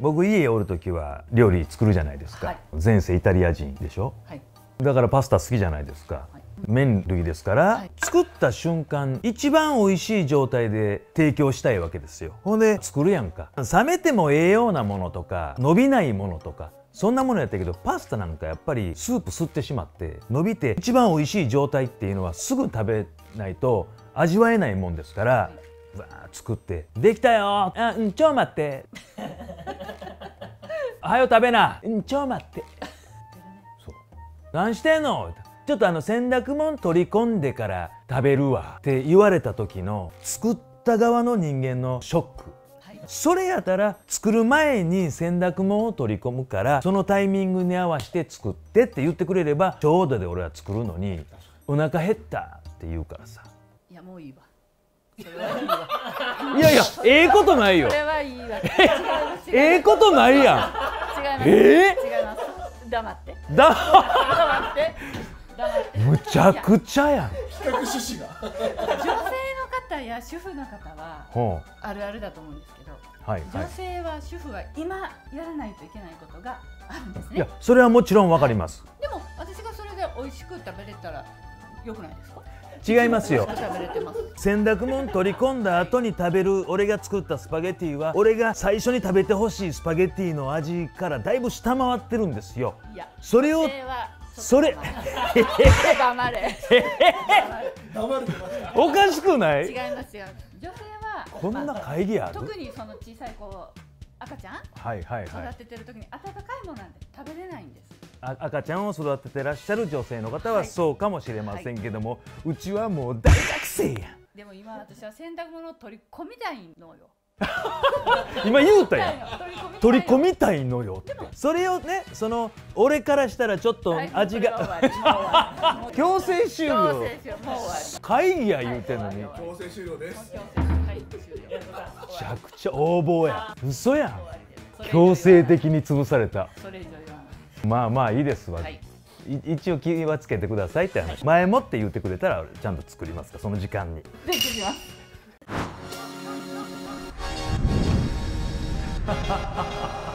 僕家おる時は料理作るじゃないですか、はい。前世イタリア人でしょ。はい。だからパスタ好きじゃないですか、はい。麺類ですから、はい。作った瞬間一番美味しい状態で提供したいわけですよ。ほんで作るやんか。冷めてもええようなものとか伸びないものとかそんなものやったけどパスタなんかやっぱりスープ吸ってしまって伸びて一番美味しい状態っていうのはすぐ食べないと味わえないもんですから、わー作って「できたよあうんちょ待って」「はよ食べな。うんちょ待って」そう。何してんのちょっとあの洗濯物取り込んでから食べるわって言われた時の作った側の人間のショック。はい。それやったら作る前に洗濯物を取り込むからそのタイミングに合わせて作ってって言ってくれればちょうどで俺は作るのにお腹減ったって言うからさ。いやもういいわ。いやいやええことないよ。ええことないや違います。え違います。黙って。黙って。黙って。むちゃくちゃやん。企画趣旨が。女性の方や主婦の方はほあるあるだと思うんですけどうはいはい。女性は主婦は今やらないといけないことがあるんですいやねそれはもちろんわかります。でも私がそれで美味しく食べれたらよくないですか？違いますよ。洗濯物取り込んだ後に食べる俺が作ったスパゲティは俺が最初に食べてほしいスパゲティの味からだいぶ下回ってるんですよ。いやそれをそれ黙れおかしくない？違いますよ。女性はこんな会議ある？特にその小さい子赤ちゃん？はいはいはい。育ててる時に温かいものなんて食べれないんです。あ赤ちゃんを育ててらっしゃる女性の方ははいそうかもしれませんけども、うちはもう大学生やん。でも今私は洗濯物を取り込みたいのよ。今言うたやん。取り込みたいの。取り込みたいのよって。それをねその俺からしたらちょっとはい味が強制終了。会議や言うてんのに。め強制終了です。強制はい終了。ちゃくちゃ横暴や嘘やん。強制的に潰された。それ以上まあまあいいですわ、はい、一応気はつけてくださいって話、はい、前もって言ってくれたらちゃんと作りますかその時間に。できます。宮ハハハハ